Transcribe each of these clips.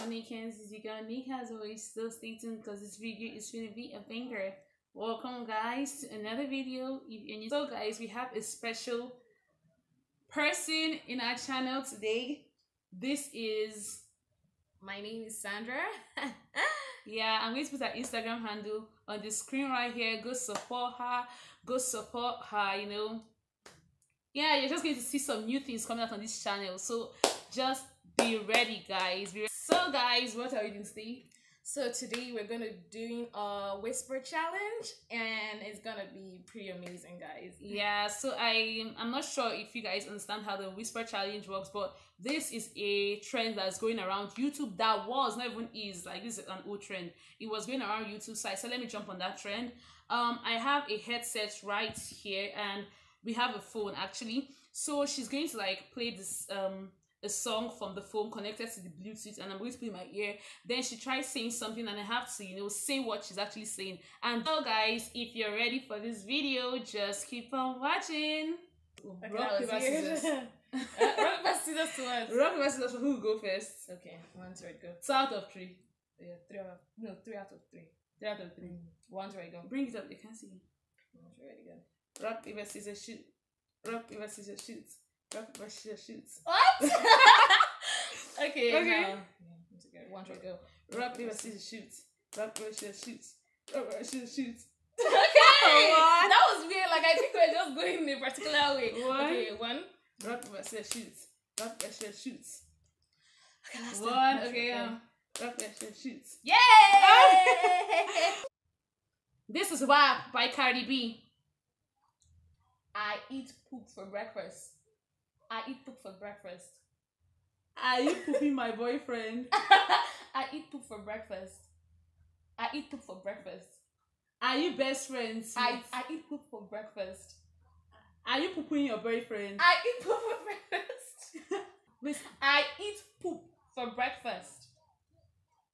Got Nick as always. Still stay tuned because this video is to be a banger. Welcome, guys, to another video. And so, guys, we have a special person in our channel today. This is My name is Sandra. yeah. I'm going to put her Instagram handle on the screen right here. Go support her. Go support her. You know. Yeah, you're just going to see some new things coming out on this channel. So just be ready, guys. Be so, guys, what are we doing today? so today we're gonna doing a whisper challenge, and it's gonna be pretty amazing, guys. Yeah, so I I'm not sure if you guys understand how the whisper challenge works, but this is a trend that's going around YouTube that was not even is like this is an old trend. It was going around YouTube, so I said let me jump on that trend. Um, I have a headset right here, and we have a phone actually. So she's going to like play this um a song from the phone connected to the Bluetooth and I'm going to put in my ear. Then she tries saying something and I have to, you know, say what she's actually saying. And so guys, if you're ready for this video, just keep on watching. Okay, Rock, paper, scissors. Uh, rock, paper, scissors to what? Rock, paper, scissors, who go first? Okay, one, two, right, go. Two out of three. Yeah, three out of no, three out of three. Three out of three. One, two, right, go. Bring it up, you can't see. One, two, right, go. Rock, paper, scissors, shoot. Rock, paper, scissors, shoot. Rock, paper, scissors, shoot. What? okay. Okay. Now. One, right, go. Rock, paper, scissors, shoot. Rock, paper, scissors, shoot. Rock, paper, scissors, shoot. Okay. What? That was weird. Like I think we're just going in a particular way. What? Okay, one. Rock, paper, scissors, shoot. Rock, paper, scissors, shoot. Okay, last One, time. okay, um, rock, paper, scissors, shoot. Yay! This is WAP by Cardi B. I eat poop for breakfast. I eat poop for breakfast. Are you pooping my boyfriend? I eat poop for breakfast. I eat poop for breakfast. Are you best friends? I, I eat poop for breakfast. Are you pooping your boyfriend? I eat poop for breakfast. Wait, I eat poop for breakfast.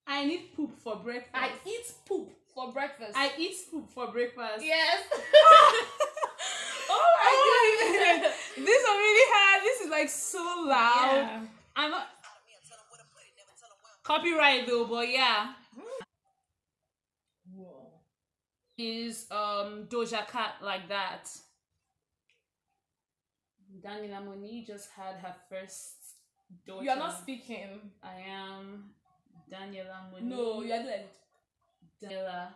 I need poop for breakfast. I eat poop for breakfast. I eat poop for breakfast. yes. Oh my god. this is really hard. This is like so loud. Yeah. I'm not copyright though, but yeah. Whoa. Is um Doja Cat like that? Daniela Moni just had her first daughter. You are not speaking. I am Daniela Moni. No, you are like Daniela.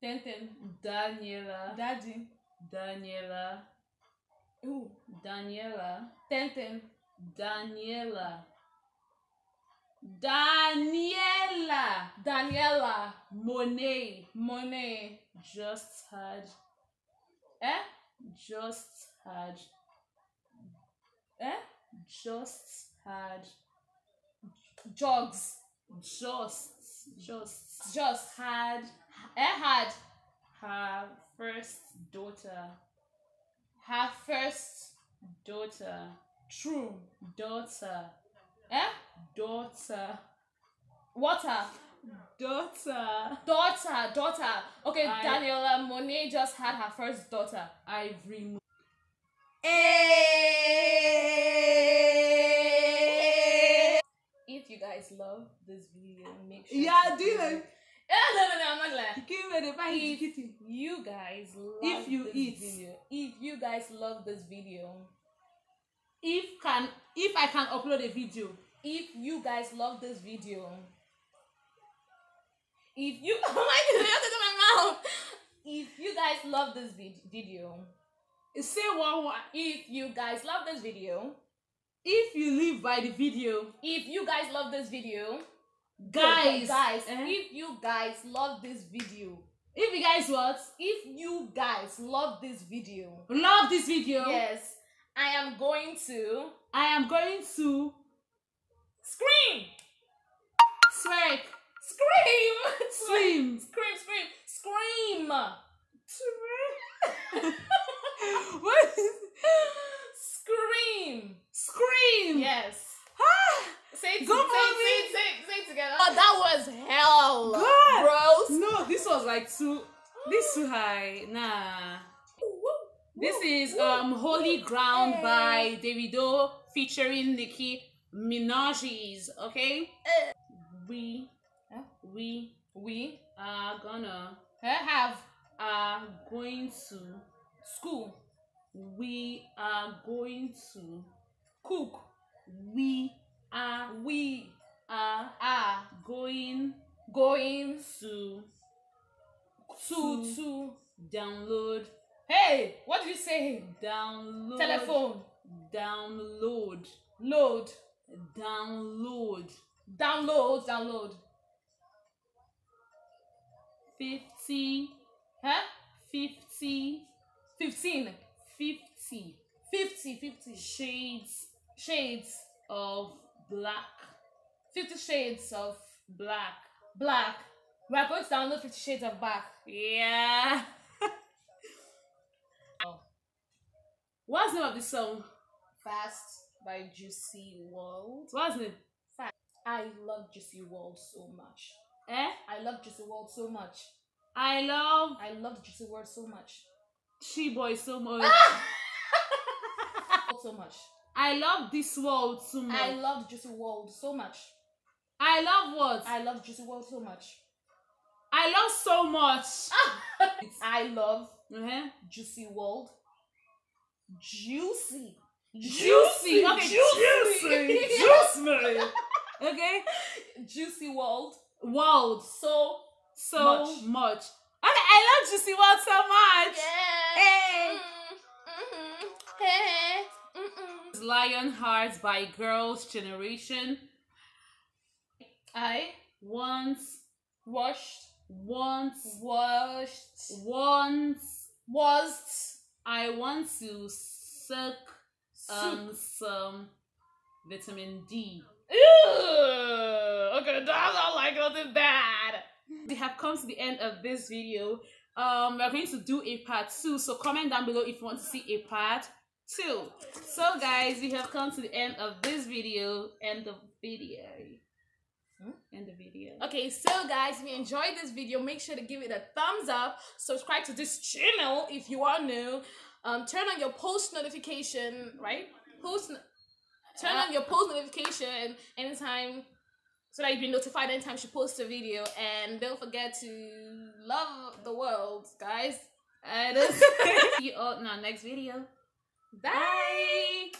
ten ten. Daniela. Daddy. Daniela. Ooh. Daniela. Ten ten. Daniela. Daniela Daniela. Monet Monet. just had Eh? just had Eh? just had Jogs. just just Just. had Eh? Had. her first daughter Her first. daughter True. daughter Eh? daughter Water. daughter Daughter. Daughter. Okay, I- Daniela Monet just had her first daughter. I've removed If you guys love this video, make sure. Yeah, do it. Eh, no, no, no, I'm not gonna. Give me the bite, If you guys love If you this eat. video, if you guys love this video, if can if I can upload a video if you guys love this video, if you oh my god, my mouth. If you guys love this vid- video, say one one if you guys love this video, if you live by the video if you guys love this video, guys guys, eh? if you guys love this video, if you guys what if you guys love this video, love this video yes, I am going to I am going to scream, twerk scream, swim. Scream, scream, scream, twerk what is scream. scream. Yes. ah. Say it, Go, say, mommy. say, it, say, it, say it together. Oh, that was hell, God. bros. no this was like too this too high. Nah This is um Holy Ground by Davido featuring Nicki Minaj's, okay? we Huh? we We are gonna have are going to school. we are going to Cook. we are We are are going going to to To- to. download Hey, what did you say? download Telephone. download Load. download Download. Download. 50 Huh? 50 Fifteen. 50 Fifty. Fifty. shades Shades. of black Fifty shades of black black. We are going to download Fifty Shades of Black. yeah what's the name of this song Fast by Juicy World. what's the name Fast. I love Juicy World so much. eh I love Juicy World so much. i love I love Juicy World so much. she boy so much so much. i love this world so much I love Juicy World so much. i love what I love Juicy World so much. I love so much I love uh-huh. Juicy World. Juicy. juicy okay juicy juice me okay Juicy World. world So so Much. much. Okay, I love Juicy World so much. Hey. Mm-hmm. Hey. Mm-mm. Lionheart by Girls' Generation. I Once, washed, once, washed, once. was I want to suck um some vitamin D. Ew. Okay, that's not like nothing bad. We have come to the end of this video. Um, we're going to do a part two. So comment down below if you want to see a part two. So guys, we have come to the end of this video. End of video. Hmm? End of video. Okay, so guys, if you enjoyed this video, make sure to give it a thumbs up. Subscribe to this channel if you are new. Um, turn on your post notification, right? Post, turn on your post notification anytime, so that you be notified anytime she posts a video. And don't forget to love the world, guys. And see you all in our next video. Bye.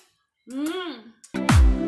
Mm.